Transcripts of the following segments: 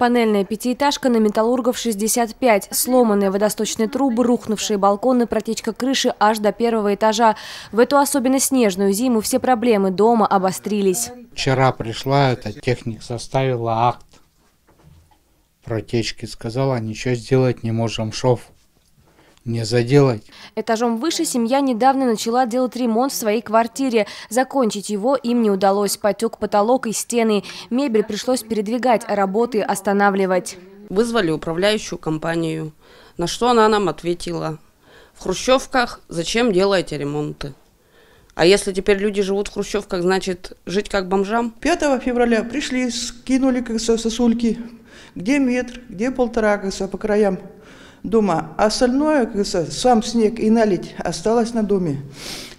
Панельная пятиэтажка на Металлургов 65. Сломанные водосточные трубы, рухнувшие балконы, протечка крыши аж до первого этажа. В эту особенно снежную зиму все проблемы дома обострились. Вчера пришла, эта техник составила акт протечки. Сказала, ничего сделать не можем, шов не заделать. Этажом выше семья недавно начала делать ремонт в своей квартире. Закончить его им не удалось. Потек потолок и стены. Мебель пришлось передвигать, а работы останавливать. Вызвали управляющую компанию, на что она нам ответила. В хрущевках зачем делаете ремонты? А если теперь люди живут в хрущевках, значит жить как бомжам? 5 февраля пришли, скинули как сосульки, где метр, где полтора, как по краям дома. А остальное, как сам снег и налить осталось на доме.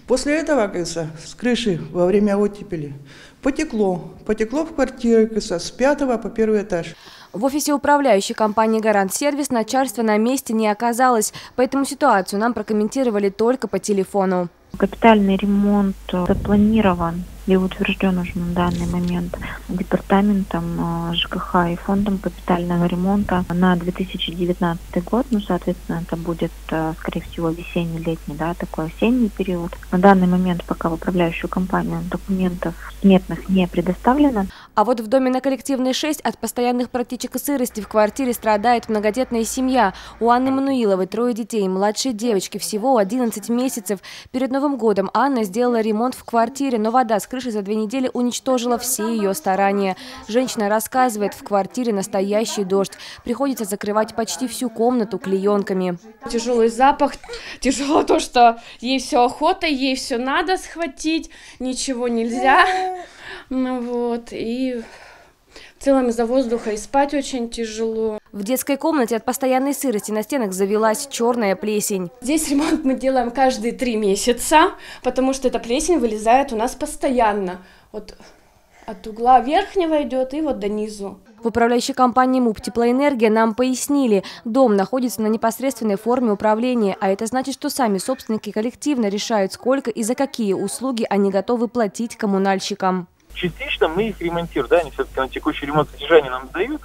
После этого, как с крыши во время оттепели потекло. Потекло в квартиры, как с пятого по первый этаж. В офисе управляющей компании «Гарант Сервис» начальство на месте не оказалось, поэтому ситуацию нам прокомментировали только по телефону. Капитальный ремонт запланирован и утвержден уже на данный момент департаментом э, ЖКХ и фондом капитального ремонта на 2019 год. Ну, соответственно, это будет, э, скорее всего, весенний-летний, да, такой осенний период. На данный момент пока в управляющую компанию документов сметных не предоставлено. А вот в доме на коллективной 6 от постоянных протечек и сырости в квартире страдает многодетная семья. У Анны Мануиловой трое детей, младшей девочки всего 11 месяцев. Перед Новым годом Анна сделала ремонт в квартире, но вода с крыши за две недели уничтожила все ее старания. Женщина рассказывает, в квартире настоящий дождь. Приходится закрывать почти всю комнату клеенками. Тяжелый запах, тяжело то, что ей все охота, ей все надо схватить, ничего нельзя. Ну вот, и в целом из-за воздуха и спать очень тяжело. В детской комнате от постоянной сырости на стенах завелась черная плесень. Здесь ремонт мы делаем каждые три месяца, потому что эта плесень вылезает у нас постоянно. Вот от угла верхнего идет и вот до низу. В управляющей компании МУП «Теплоэнергия» нам пояснили, дом находится на непосредственной форме управления, а это значит, что сами собственники коллективно решают, сколько и за какие услуги они готовы платить коммунальщикам. Частично мы их ремонтируем, да, они все-таки на текущий ремонт содержания нам сдают,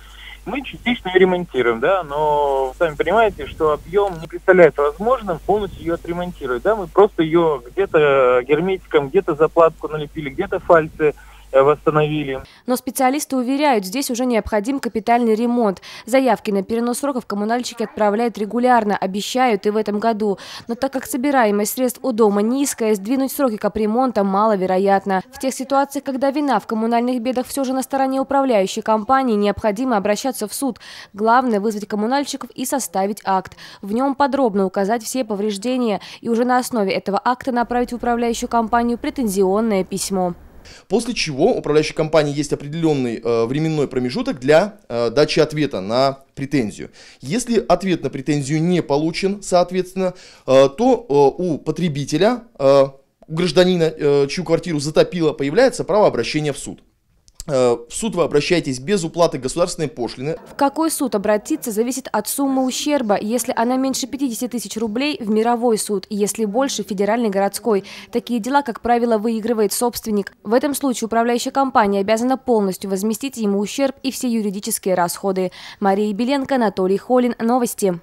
мы частично ее ремонтируем, да, но сами понимаете, что объем не представляет возможным полностью ее отремонтировать, да, мы просто ее где-то герметиком, где-то заплатку налепили, где-то фальцы, восстановили. Но специалисты уверяют, здесь уже необходим капитальный ремонт. Заявки на перенос сроков коммунальщики отправляют регулярно, обещают и в этом году. Но так как собираемость средств у дома низкая, сдвинуть сроки капремонта маловероятно. В тех ситуациях, когда вина в коммунальных бедах все же на стороне управляющей компании, необходимо обращаться в суд. Главное – вызвать коммунальщиков и составить акт. В нем подробно указать все повреждения и уже на основе этого акта направить в управляющую компанию претензионное письмо. После чего управляющей компании есть определенный э, временной промежуток для э, дачи ответа на претензию. Если ответ на претензию не получен, соответственно, э, то э, у потребителя, э, у гражданина, э, чью квартиру затопило, появляется право обращения в суд. Э, в суд вы обращаетесь без уплаты государственной пошлины. В какой суд обратиться зависит от суммы ущерба. Если она меньше 50 тысяч рублей – в мировой суд, если больше – федеральный городской. Такие дела, как правило, выигрывает собственник. В этом случае управляющая компания обязана полностью возместить ему ущерб и все юридические расходы. Мария Беленко, Анатолий Холин. Новости.